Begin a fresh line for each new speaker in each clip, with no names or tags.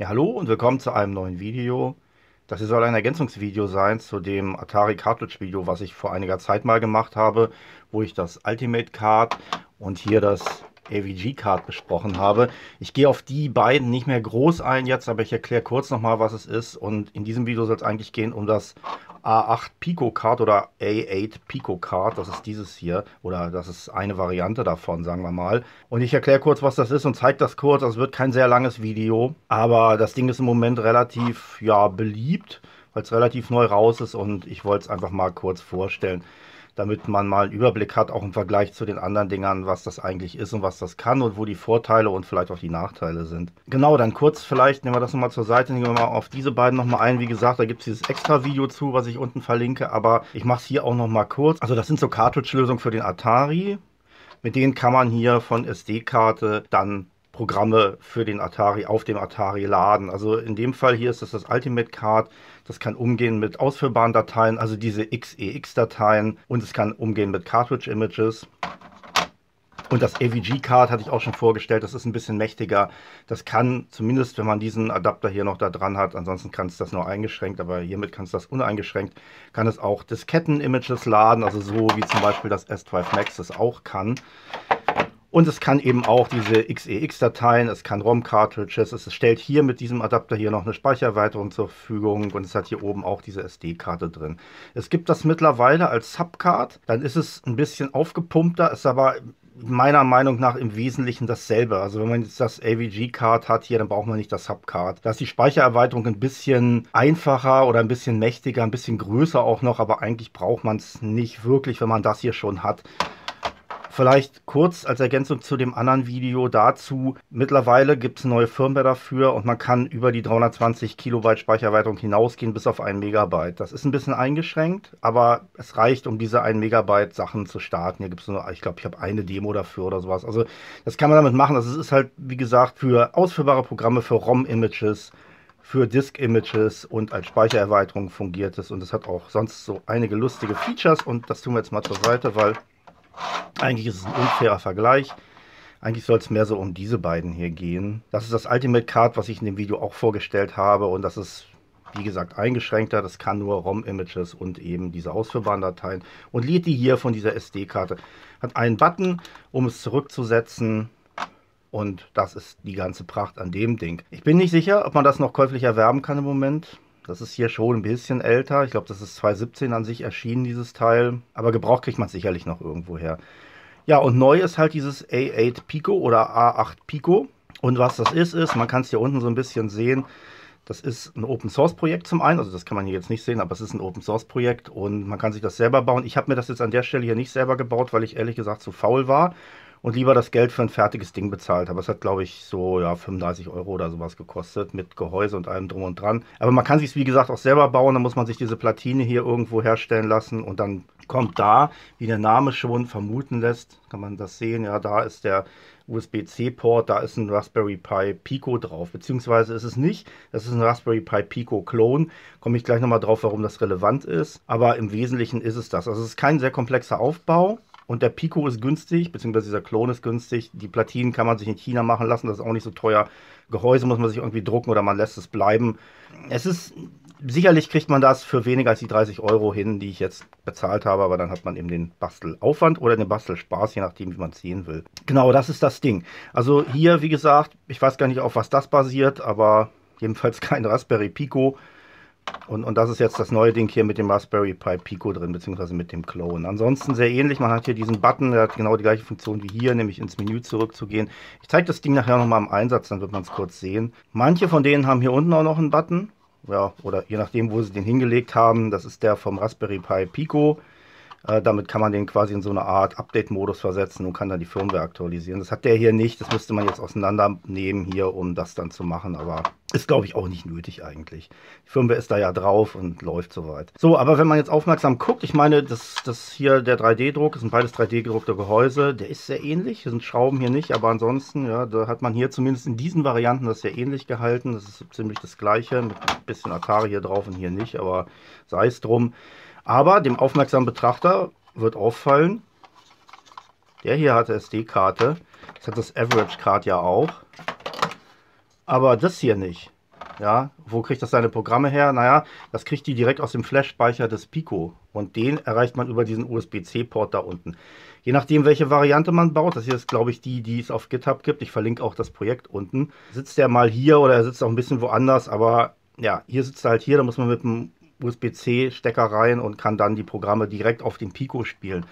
Ja, hallo und willkommen zu einem neuen Video. Das hier soll ein Ergänzungsvideo sein zu dem Atari Cartridge Video, was ich vor einiger Zeit mal gemacht habe, wo ich das Ultimate Card und hier das AVG Card besprochen habe. Ich gehe auf die beiden nicht mehr groß ein jetzt, aber ich erkläre kurz nochmal, was es ist. Und in diesem Video soll es eigentlich gehen um das A8 Pico Card oder A8 Pico Card. Das ist dieses hier oder das ist eine Variante davon, sagen wir mal. Und ich erkläre kurz, was das ist und zeige das kurz. Das wird kein sehr langes Video, aber das Ding ist im Moment relativ ja, beliebt, weil es relativ neu raus ist und ich wollte es einfach mal kurz vorstellen damit man mal einen Überblick hat, auch im Vergleich zu den anderen Dingern, was das eigentlich ist und was das kann und wo die Vorteile und vielleicht auch die Nachteile sind. Genau, dann kurz vielleicht, nehmen wir das nochmal zur Seite, nehmen wir mal auf diese beiden nochmal ein. Wie gesagt, da gibt es dieses extra Video zu, was ich unten verlinke, aber ich mache es hier auch nochmal kurz. Also das sind so Cartridge-Lösungen für den Atari. Mit denen kann man hier von SD-Karte dann Programme für den Atari auf dem Atari laden. Also in dem Fall hier ist das das Ultimate Card. Das kann umgehen mit ausführbaren Dateien, also diese XEX-Dateien und es kann umgehen mit Cartridge Images. Und das AVG-Card hatte ich auch schon vorgestellt, das ist ein bisschen mächtiger. Das kann, zumindest wenn man diesen Adapter hier noch da dran hat, ansonsten kann es das nur eingeschränkt, aber hiermit kann es das uneingeschränkt, kann es auch Disketten-Images laden, also so wie zum Beispiel das S12 Max das auch kann. Und es kann eben auch diese XEX-Dateien, es kann ROM-Cartridges, es stellt hier mit diesem Adapter hier noch eine Speichererweiterung zur Verfügung und es hat hier oben auch diese SD-Karte drin. Es gibt das mittlerweile als Subcard, dann ist es ein bisschen aufgepumpter, ist aber meiner Meinung nach im Wesentlichen dasselbe. Also wenn man jetzt das AVG-Card hat hier, dann braucht man nicht das Subcard. Da ist die Speichererweiterung ein bisschen einfacher oder ein bisschen mächtiger, ein bisschen größer auch noch, aber eigentlich braucht man es nicht wirklich, wenn man das hier schon hat. Vielleicht kurz als Ergänzung zu dem anderen Video dazu. Mittlerweile gibt es neue Firmware dafür und man kann über die 320 Kilobyte Speichererweiterung hinausgehen bis auf 1 Megabyte. Das ist ein bisschen eingeschränkt, aber es reicht, um diese 1 Megabyte Sachen zu starten. Hier gibt es nur, ich glaube, ich habe eine Demo dafür oder sowas. Also das kann man damit machen. Das ist halt, wie gesagt, für ausführbare Programme, für ROM-Images, für Disk-Images und als Speichererweiterung fungiert es. Und es hat auch sonst so einige lustige Features und das tun wir jetzt mal zur Seite, weil eigentlich ist es ein unfairer Vergleich. Eigentlich soll es mehr so um diese beiden hier gehen. Das ist das Ultimate Card, was ich in dem Video auch vorgestellt habe. Und das ist, wie gesagt, eingeschränkter. Das kann nur ROM-Images und eben diese ausführbaren Dateien. Und lädt die hier von dieser SD-Karte. Hat einen Button, um es zurückzusetzen. Und das ist die ganze Pracht an dem Ding. Ich bin nicht sicher, ob man das noch käuflich erwerben kann im Moment. Das ist hier schon ein bisschen älter. Ich glaube, das ist 2017 an sich erschienen, dieses Teil. Aber Gebrauch kriegt man sicherlich noch irgendwo her. Ja, und neu ist halt dieses A8 Pico oder A8 Pico. Und was das ist, ist, man kann es hier unten so ein bisschen sehen, das ist ein Open Source Projekt zum einen, also das kann man hier jetzt nicht sehen, aber es ist ein Open Source Projekt und man kann sich das selber bauen. Ich habe mir das jetzt an der Stelle hier nicht selber gebaut, weil ich ehrlich gesagt zu faul war und lieber das Geld für ein fertiges Ding bezahlt Aber Es hat, glaube ich, so ja, 35 Euro oder sowas gekostet mit Gehäuse und allem drum und dran. Aber man kann sich wie gesagt, auch selber bauen. Dann muss man sich diese Platine hier irgendwo herstellen lassen und dann kommt da, wie der Name schon vermuten lässt, kann man das sehen. Ja, da ist der USB-C-Port, da ist ein Raspberry Pi Pico drauf, beziehungsweise ist es nicht, das ist ein Raspberry Pi Pico Clone, komme ich gleich nochmal drauf, warum das relevant ist, aber im Wesentlichen ist es das. Also es ist kein sehr komplexer Aufbau, und der Pico ist günstig, beziehungsweise dieser Klon ist günstig. Die Platinen kann man sich in China machen lassen, das ist auch nicht so teuer. Gehäuse muss man sich irgendwie drucken oder man lässt es bleiben. Es ist, sicherlich kriegt man das für weniger als die 30 Euro hin, die ich jetzt bezahlt habe, aber dann hat man eben den Bastelaufwand oder den Bastelspaß, je nachdem, wie man es sehen will. Genau, das ist das Ding. Also hier, wie gesagt, ich weiß gar nicht, auf was das basiert, aber jedenfalls kein Raspberry Pico. Und, und das ist jetzt das neue Ding hier mit dem Raspberry Pi Pico drin, beziehungsweise mit dem Clone. Ansonsten sehr ähnlich. Man hat hier diesen Button, der hat genau die gleiche Funktion wie hier, nämlich ins Menü zurückzugehen. Ich zeige das Ding nachher nochmal im Einsatz, dann wird man es kurz sehen. Manche von denen haben hier unten auch noch einen Button. Ja, oder je nachdem, wo sie den hingelegt haben. Das ist der vom Raspberry Pi Pico. Äh, damit kann man den quasi in so eine Art Update-Modus versetzen und kann dann die Firmware aktualisieren. Das hat der hier nicht. Das müsste man jetzt auseinandernehmen hier, um das dann zu machen. Aber ist, glaube ich, auch nicht nötig eigentlich. Die Firmware ist da ja drauf und läuft soweit. So, aber wenn man jetzt aufmerksam guckt, ich meine, das, das hier der 3D-Druck, das sind beides 3D-gedruckte Gehäuse. Der ist sehr ähnlich. Hier sind Schrauben hier nicht, aber ansonsten, ja, da hat man hier zumindest in diesen Varianten das sehr ähnlich gehalten. Das ist ziemlich das gleiche mit ein bisschen Atari hier drauf und hier nicht, aber sei es drum. Aber dem aufmerksamen Betrachter wird auffallen, der hier hat SD-Karte. Das hat das Average Card ja auch. Aber das hier nicht. Ja, wo kriegt das seine Programme her? Naja, das kriegt die direkt aus dem Flash-Speicher des Pico. Und den erreicht man über diesen USB-C-Port da unten. Je nachdem, welche Variante man baut, das hier ist, glaube ich, die, die es auf GitHub gibt. Ich verlinke auch das Projekt unten. Sitzt der mal hier oder er sitzt auch ein bisschen woanders, aber ja, hier sitzt er halt hier, da muss man mit dem USB-C-Stecker rein und kann dann die Programme direkt auf den Pico spielen.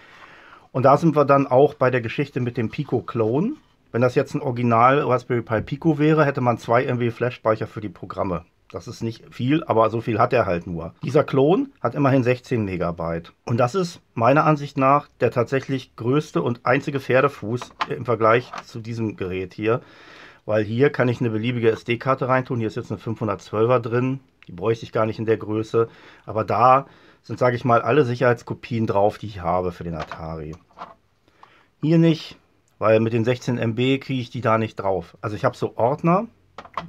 Und da sind wir dann auch bei der Geschichte mit dem Pico-Clone. Wenn das jetzt ein Original Raspberry Pi Pico wäre, hätte man 2 MB Flash-Speicher für die Programme. Das ist nicht viel, aber so viel hat er halt nur. Dieser Klon hat immerhin 16 Megabyte. Und das ist meiner Ansicht nach der tatsächlich größte und einzige Pferdefuß im Vergleich zu diesem Gerät hier. Weil hier kann ich eine beliebige SD-Karte reintun. Hier ist jetzt eine 512er drin. Die bräuchte ich gar nicht in der Größe. Aber da sind, sage ich mal, alle Sicherheitskopien drauf, die ich habe für den Atari. Hier nicht, weil mit den 16 MB kriege ich die da nicht drauf. Also ich habe so Ordner,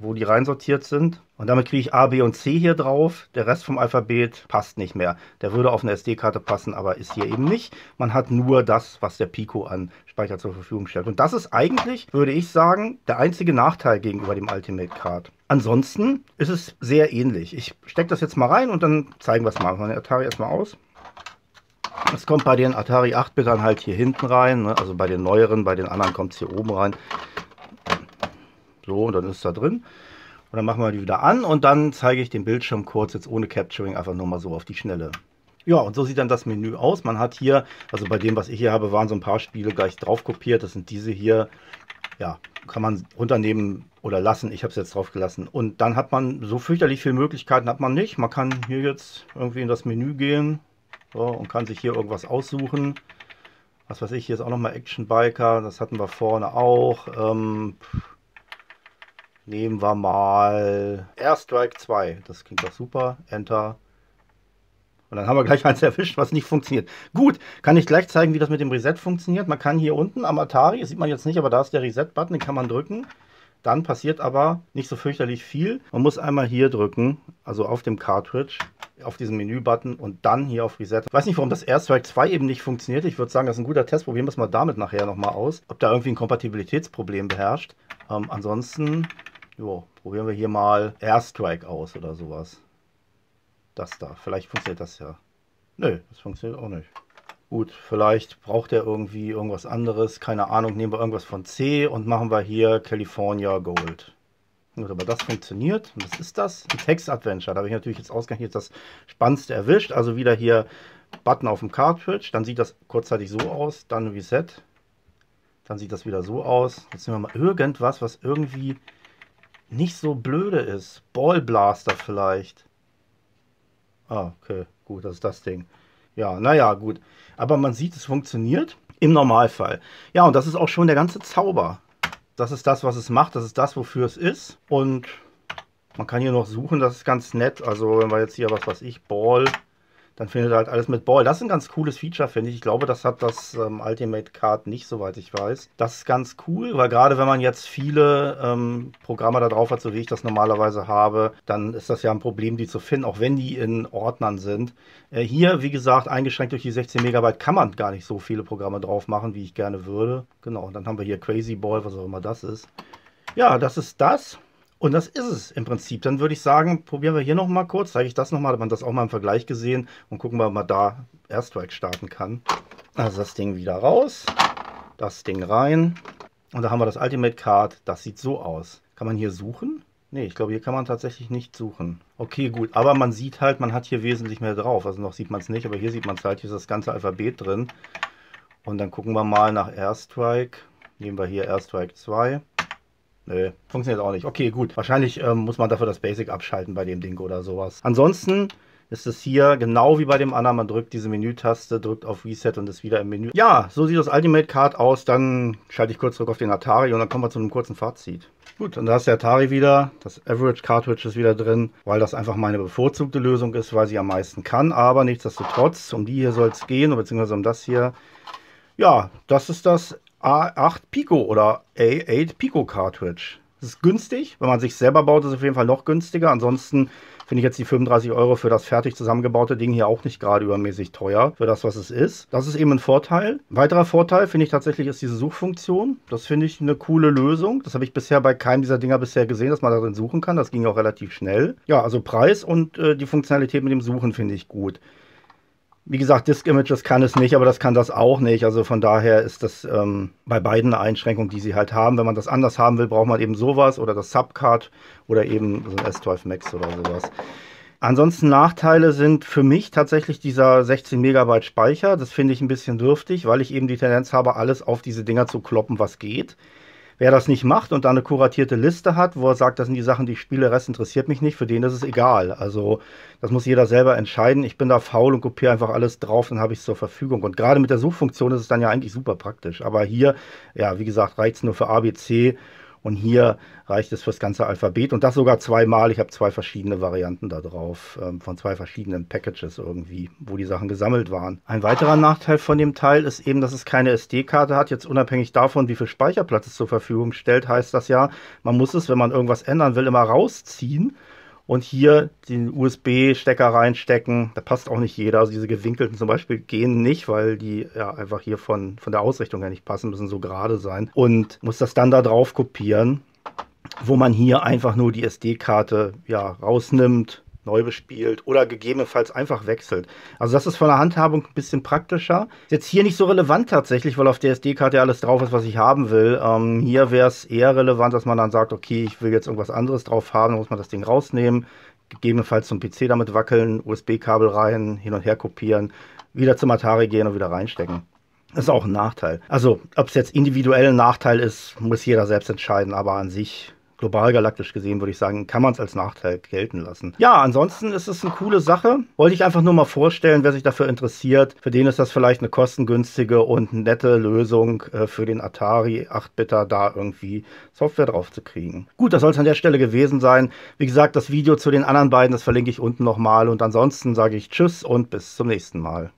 wo die reinsortiert sind. Und damit kriege ich A, B und C hier drauf. Der Rest vom Alphabet passt nicht mehr. Der würde auf eine SD-Karte passen, aber ist hier eben nicht. Man hat nur das, was der Pico an Speicher zur Verfügung stellt. Und das ist eigentlich, würde ich sagen, der einzige Nachteil gegenüber dem Ultimate Card. Ansonsten ist es sehr ähnlich. Ich stecke das jetzt mal rein und dann zeigen wir es mal. Meine Atari erstmal aus. Es kommt bei den Atari 8-Bitern halt hier hinten rein, ne? also bei den neueren, bei den anderen kommt es hier oben rein. So, und dann ist es da drin. Und dann machen wir die wieder an und dann zeige ich den Bildschirm kurz, jetzt ohne Capturing, einfach nur mal so auf die Schnelle. Ja, und so sieht dann das Menü aus. Man hat hier, also bei dem, was ich hier habe, waren so ein paar Spiele gleich drauf kopiert. Das sind diese hier. Ja, kann man runternehmen oder lassen. Ich habe es jetzt drauf gelassen. Und dann hat man so fürchterlich viele Möglichkeiten hat man nicht. Man kann hier jetzt irgendwie in das Menü gehen so, und kann sich hier irgendwas aussuchen. Was weiß ich, hier ist auch nochmal Action Biker. Das hatten wir vorne auch. Ähm, Nehmen wir mal Airstrike 2. Das klingt doch super. Enter. Und dann haben wir gleich eins erwischt, was nicht funktioniert. Gut, kann ich gleich zeigen, wie das mit dem Reset funktioniert. Man kann hier unten am Atari, das sieht man jetzt nicht, aber da ist der Reset-Button, den kann man drücken. Dann passiert aber nicht so fürchterlich viel. Man muss einmal hier drücken, also auf dem Cartridge, auf diesen Menü-Button und dann hier auf Reset. Ich weiß nicht, warum das Airstrike 2 eben nicht funktioniert. Ich würde sagen, das ist ein guter Test. Probieren wir es mal damit nachher nochmal aus, ob da irgendwie ein Kompatibilitätsproblem beherrscht. Ähm, ansonsten Jo, probieren wir hier mal Airstrike aus oder sowas. Das da. Vielleicht funktioniert das ja. Nö, das funktioniert auch nicht. Gut, vielleicht braucht er irgendwie irgendwas anderes. Keine Ahnung, nehmen wir irgendwas von C und machen wir hier California Gold. Gut, aber das funktioniert. Was ist das? Ein Text-Adventure. Da habe ich natürlich jetzt ausgerechnet das Spannendste erwischt. Also wieder hier Button auf dem Cartridge. Dann sieht das kurzzeitig so aus. Dann Reset. Dann sieht das wieder so aus. Jetzt nehmen wir mal irgendwas, was irgendwie nicht so blöde ist. Ballblaster vielleicht. Ah, okay, gut, das ist das Ding. Ja, naja, gut. Aber man sieht, es funktioniert im Normalfall. Ja, und das ist auch schon der ganze Zauber. Das ist das, was es macht. Das ist das, wofür es ist. Und man kann hier noch suchen, das ist ganz nett. Also, wenn wir jetzt hier, was weiß ich, Ball dann findet er halt alles mit Ball. Das ist ein ganz cooles Feature, finde ich. Ich glaube, das hat das ähm, Ultimate Card nicht, soweit ich weiß. Das ist ganz cool, weil gerade wenn man jetzt viele ähm, Programme da drauf hat, so wie ich das normalerweise habe, dann ist das ja ein Problem, die zu finden, auch wenn die in Ordnern sind. Äh, hier, wie gesagt, eingeschränkt durch die 16 Megabyte kann man gar nicht so viele Programme drauf machen, wie ich gerne würde. Genau, und dann haben wir hier Crazy Ball, was auch immer das ist. Ja, das ist das. Und das ist es im Prinzip. Dann würde ich sagen, probieren wir hier noch mal kurz, zeige ich das noch mal, hat man das auch mal im Vergleich gesehen und gucken wir, ob man da Airstrike starten kann. Also das Ding wieder raus, das Ding rein und da haben wir das Ultimate Card. Das sieht so aus. Kann man hier suchen? Ne, ich glaube, hier kann man tatsächlich nicht suchen. Okay, gut, aber man sieht halt, man hat hier wesentlich mehr drauf. Also noch sieht man es nicht, aber hier sieht man es halt, hier ist das ganze Alphabet drin. Und dann gucken wir mal nach Airstrike. Nehmen wir hier Airstrike 2. Nö, funktioniert auch nicht. Okay, gut. Wahrscheinlich ähm, muss man dafür das Basic abschalten bei dem Ding oder sowas. Ansonsten ist es hier genau wie bei dem anderen. Man drückt diese Menütaste, drückt auf Reset und ist wieder im Menü. Ja, so sieht das Ultimate Card aus. Dann schalte ich kurz zurück auf den Atari und dann kommen wir zu einem kurzen Fazit. Gut, und da ist der Atari wieder. Das Average Cartridge ist wieder drin, weil das einfach meine bevorzugte Lösung ist, weil sie am meisten kann. Aber nichtsdestotrotz, um die hier soll es gehen, beziehungsweise um das hier. Ja, das ist das A8 Pico oder A8 Pico Cartridge. Es ist günstig. Wenn man sich selber baut, ist es auf jeden Fall noch günstiger. Ansonsten finde ich jetzt die 35 Euro für das fertig zusammengebaute Ding hier auch nicht gerade übermäßig teuer für das, was es ist. Das ist eben ein Vorteil. Ein weiterer Vorteil finde ich tatsächlich ist diese Suchfunktion. Das finde ich eine coole Lösung. Das habe ich bisher bei keinem dieser Dinger bisher gesehen, dass man darin suchen kann. Das ging auch relativ schnell. Ja, also Preis und äh, die Funktionalität mit dem Suchen finde ich gut. Wie gesagt, Disk Images kann es nicht, aber das kann das auch nicht. Also von daher ist das ähm, bei beiden eine Einschränkung, die sie halt haben. Wenn man das anders haben will, braucht man eben sowas oder das Subcard oder eben so ein S12 Max oder sowas. Ansonsten Nachteile sind für mich tatsächlich dieser 16 Megabyte Speicher. Das finde ich ein bisschen dürftig, weil ich eben die Tendenz habe, alles auf diese Dinger zu kloppen, was geht. Wer das nicht macht und da eine kuratierte Liste hat, wo er sagt, das sind die Sachen, die ich spiele, Rest interessiert mich nicht, für den ist es egal. Also das muss jeder selber entscheiden. Ich bin da faul und kopiere einfach alles drauf, dann habe ich es zur Verfügung. Und gerade mit der Suchfunktion ist es dann ja eigentlich super praktisch. Aber hier, ja, wie gesagt, reicht es nur für ABC und hier reicht es fürs ganze Alphabet und das sogar zweimal. Ich habe zwei verschiedene Varianten da drauf, ähm, von zwei verschiedenen Packages irgendwie, wo die Sachen gesammelt waren. Ein weiterer Nachteil von dem Teil ist eben, dass es keine SD-Karte hat. Jetzt unabhängig davon, wie viel Speicherplatz es zur Verfügung stellt, heißt das ja, man muss es, wenn man irgendwas ändern will, immer rausziehen und hier den USB-Stecker reinstecken. Da passt auch nicht jeder. Also diese gewinkelten zum Beispiel gehen nicht, weil die ja einfach hier von, von der Ausrichtung her nicht passen, müssen so gerade sein. Und muss das dann da drauf kopieren, wo man hier einfach nur die SD-Karte ja, rausnimmt, neu bespielt oder gegebenenfalls einfach wechselt. Also das ist von der Handhabung ein bisschen praktischer. Ist jetzt hier nicht so relevant tatsächlich, weil auf der SD-Karte ja alles drauf ist, was ich haben will. Ähm, hier wäre es eher relevant, dass man dann sagt, okay, ich will jetzt irgendwas anderes drauf haben, muss man das Ding rausnehmen, gegebenenfalls zum PC damit wackeln, USB-Kabel rein, hin und her kopieren, wieder zum Atari gehen und wieder reinstecken. Das ist auch ein Nachteil. Also, ob es jetzt individuell ein Nachteil ist, muss jeder selbst entscheiden, aber an sich global galaktisch gesehen, würde ich sagen, kann man es als Nachteil gelten lassen. Ja, ansonsten ist es eine coole Sache. Wollte ich einfach nur mal vorstellen, wer sich dafür interessiert. Für den ist das vielleicht eine kostengünstige und nette Lösung äh, für den Atari 8-Bitter, da irgendwie Software drauf zu kriegen. Gut, das soll es an der Stelle gewesen sein. Wie gesagt, das Video zu den anderen beiden, das verlinke ich unten nochmal. Und ansonsten sage ich Tschüss und bis zum nächsten Mal.